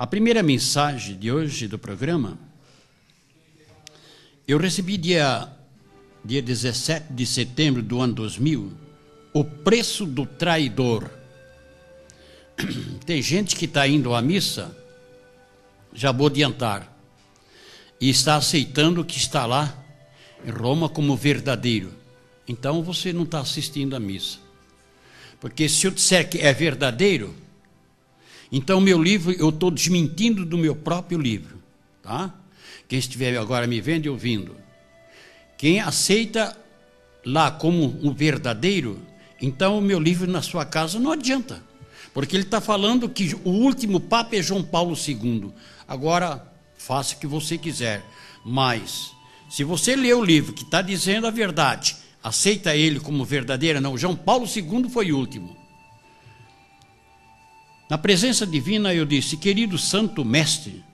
A primeira mensagem de hoje do programa, eu recebi dia, dia 17 de setembro do ano 2000, o preço do traidor. Tem gente que está indo à missa, já vou adiantar, e está aceitando que está lá em Roma como verdadeiro. Então você não está assistindo à missa. Porque se eu disser que é verdadeiro, então meu livro, eu estou desmentindo do meu próprio livro. Tá? Quem estiver agora me vendo e ouvindo. Quem aceita lá como um verdadeiro, então o meu livro na sua casa não adianta. Porque ele está falando que o último Papa é João Paulo II. Agora, faça o que você quiser. Mas, se você lê o livro que está dizendo a verdade, aceita ele como verdadeira, não. João Paulo II foi o último. Na presença divina eu disse: Querido Santo Mestre,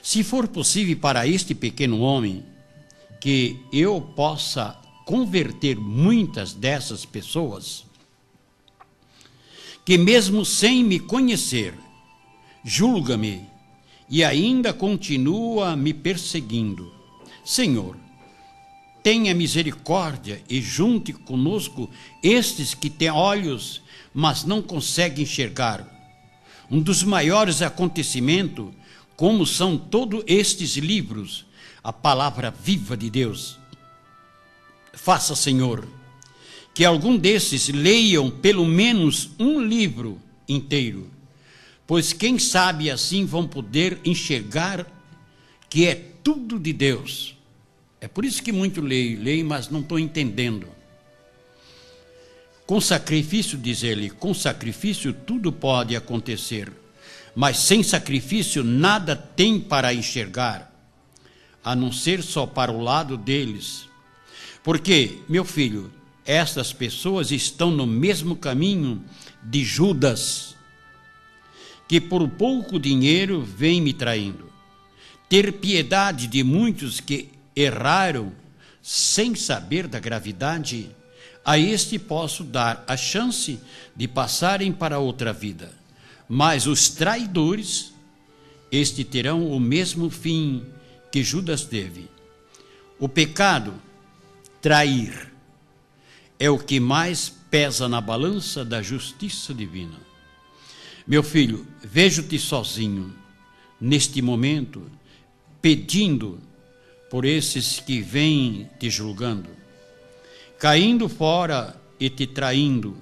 se for possível para este pequeno homem que eu possa converter muitas dessas pessoas, que mesmo sem me conhecer, julga-me e ainda continua me perseguindo. Senhor, tenha misericórdia e junte conosco estes que têm olhos, mas não conseguem enxergar. Um dos maiores acontecimentos, como são todos estes livros, a palavra viva de Deus. Faça, Senhor, que algum desses leiam pelo menos um livro inteiro, pois quem sabe assim vão poder enxergar que é tudo de Deus. É por isso que muito leio, leio, mas não estou entendendo. Com sacrifício, diz ele, com sacrifício tudo pode acontecer, mas sem sacrifício nada tem para enxergar, a não ser só para o lado deles. Porque, meu filho, estas pessoas estão no mesmo caminho de Judas, que por pouco dinheiro vem me traindo. Ter piedade de muitos que erraram sem saber da gravidade, a este posso dar a chance de passarem para outra vida. Mas os traidores, este terão o mesmo fim que Judas teve. O pecado, trair é o que mais pesa na balança da justiça divina. Meu filho, vejo-te sozinho neste momento, pedindo por esses que vêm te julgando, caindo fora e te traindo.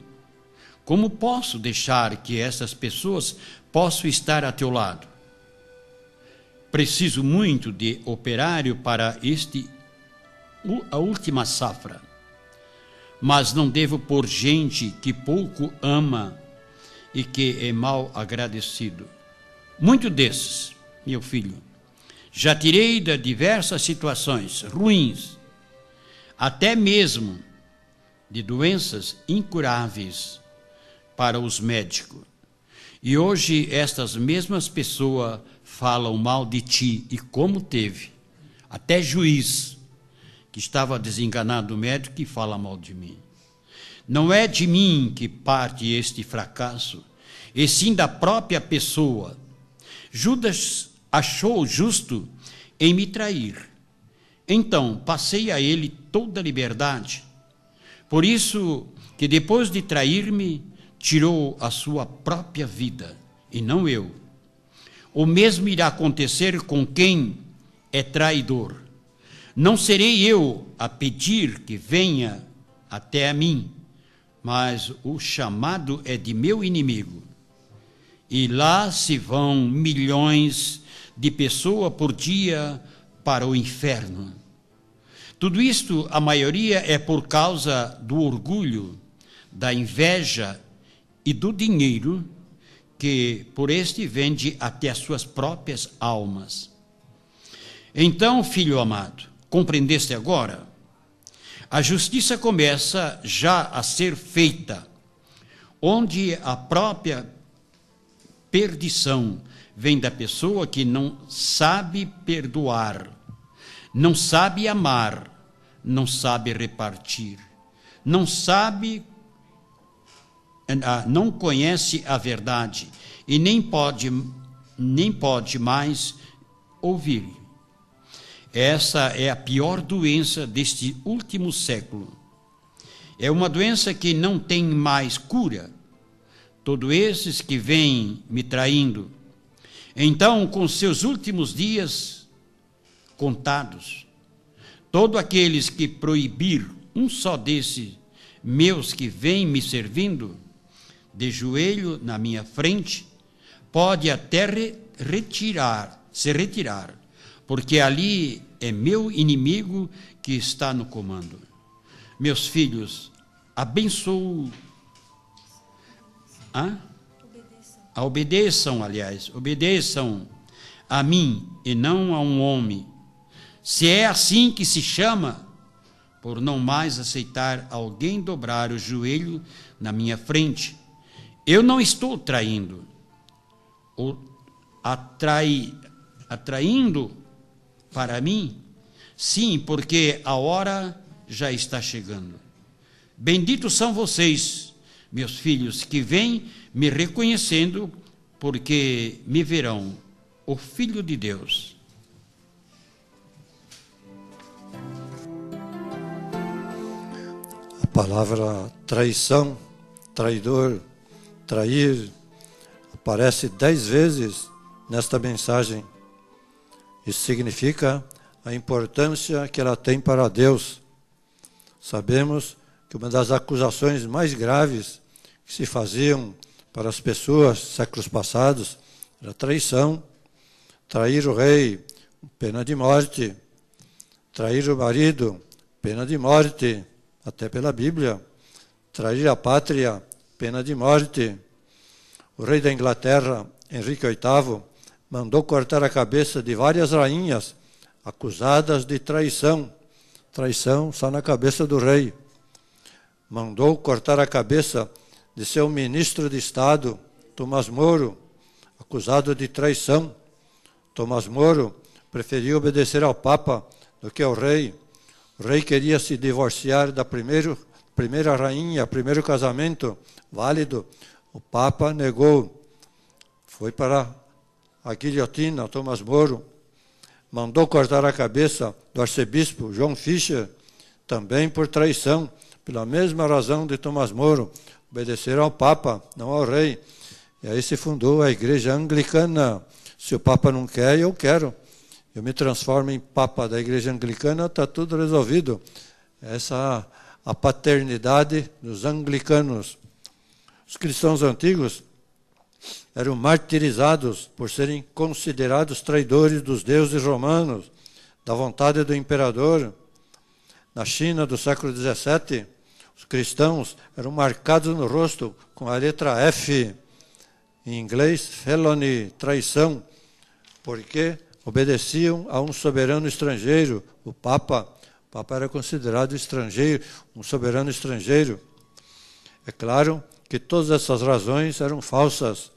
Como posso deixar que essas pessoas possam estar a teu lado? Preciso muito de operário para este a última safra mas não devo por gente que pouco ama e que é mal agradecido. Muito desses, meu filho, já tirei de diversas situações ruins, até mesmo de doenças incuráveis para os médicos. E hoje estas mesmas pessoas falam mal de ti e como teve, até juiz que estava desenganado do médico e fala mal de mim. Não é de mim que parte este fracasso, e sim da própria pessoa. Judas achou justo em me trair. Então passei a ele toda a liberdade. Por isso que depois de trair-me, tirou a sua própria vida, e não eu. O mesmo irá acontecer com quem é traidor. Não serei eu a pedir que venha até a mim, mas o chamado é de meu inimigo. E lá se vão milhões de pessoas por dia para o inferno. Tudo isto, a maioria, é por causa do orgulho, da inveja e do dinheiro que por este vende até as suas próprias almas. Então, filho amado, Compreendeste agora? A justiça começa já a ser feita, onde a própria perdição vem da pessoa que não sabe perdoar, não sabe amar, não sabe repartir, não sabe, ah, não conhece a verdade e nem pode nem pode mais ouvir. Essa é a pior doença deste último século. É uma doença que não tem mais cura. Todos esses que vêm me traindo. Então, com seus últimos dias contados, todos aqueles que proibir um só desses meus que vêm me servindo, de joelho na minha frente, pode até re retirar, se retirar, porque ali é meu inimigo que está no comando. Meus filhos, abençoo. Hã? Obedeçam. obedeçam, aliás, obedeçam a mim e não a um homem. Se é assim que se chama, por não mais aceitar alguém dobrar o joelho na minha frente. Eu não estou traindo, ou atrai, atraindo para mim? Sim, porque a hora já está chegando. Benditos são vocês, meus filhos, que vêm me reconhecendo, porque me verão o Filho de Deus. Palavra traição, traidor, trair, aparece dez vezes nesta mensagem. Isso significa a importância que ela tem para Deus. Sabemos que uma das acusações mais graves que se faziam para as pessoas séculos passados era traição, trair o rei, pena de morte, trair o marido, pena de morte, até pela Bíblia. Trair a pátria, pena de morte. O rei da Inglaterra, Henrique VIII, mandou cortar a cabeça de várias rainhas acusadas de traição. Traição só na cabeça do rei. Mandou cortar a cabeça de seu ministro de Estado, Tomás Moro, acusado de traição. Tomás Moro preferiu obedecer ao Papa do que ao rei. O rei queria se divorciar da primeiro, primeira rainha, primeiro casamento válido. O Papa negou. Foi para a guilhotina, Thomas Moro. Mandou cortar a cabeça do arcebispo João Fischer, também por traição, pela mesma razão de Thomas Moro. Obedecer ao Papa, não ao rei. E aí se fundou a igreja anglicana. Se o Papa não quer, eu quero eu me transformo em papa da igreja anglicana, está tudo resolvido. Essa a paternidade dos anglicanos. Os cristãos antigos eram martirizados por serem considerados traidores dos deuses romanos, da vontade do imperador. Na China do século XVII, os cristãos eram marcados no rosto com a letra F, em inglês, felony, traição, porque obedeciam a um soberano estrangeiro, o Papa. O Papa era considerado estrangeiro, um soberano estrangeiro. É claro que todas essas razões eram falsas,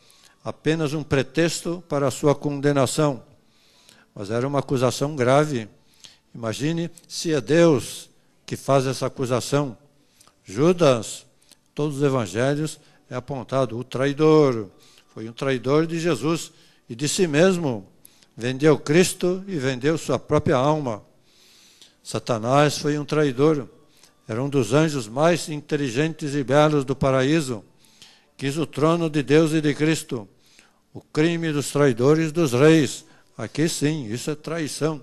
apenas um pretexto para a sua condenação. Mas era uma acusação grave. Imagine se é Deus que faz essa acusação. Judas, todos os evangelhos, é apontado o traidor. Foi um traidor de Jesus e de si mesmo vendeu Cristo e vendeu sua própria alma. Satanás foi um traidor, era um dos anjos mais inteligentes e belos do paraíso. Quis o trono de Deus e de Cristo. O crime dos traidores dos reis. Aqui sim, isso é traição.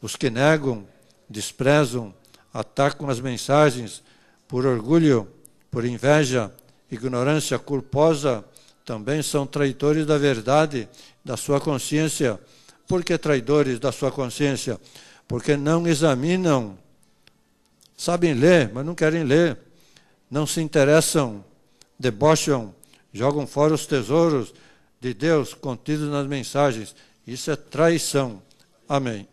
Os que negam, desprezam, atacam as mensagens por orgulho, por inveja, ignorância culposa, também são traidores da verdade da sua consciência. Por que traidores da sua consciência? Porque não examinam, sabem ler, mas não querem ler, não se interessam, debocham, jogam fora os tesouros de Deus contidos nas mensagens. Isso é traição. Amém.